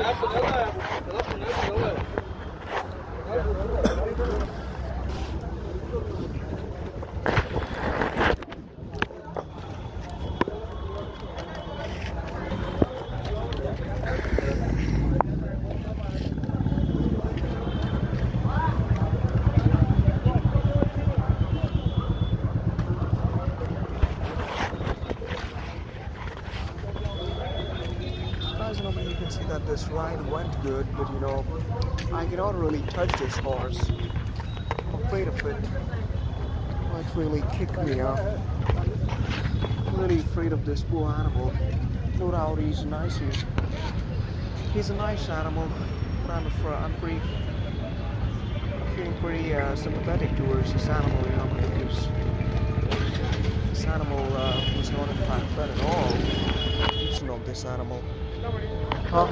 Ela funela, ela funela. You know, you can see that this ride went good, but you know, I cannot really touch this horse. I'm afraid of it. Might really kick me up. I'm really afraid of this poor animal. No doubt he's nice. He's, he's a nice animal, but I'm afraid I'm pretty feeling pretty uh, sympathetic towards this animal, you know, because this animal uh, was not in fact fed at all. It's not this animal. Huh?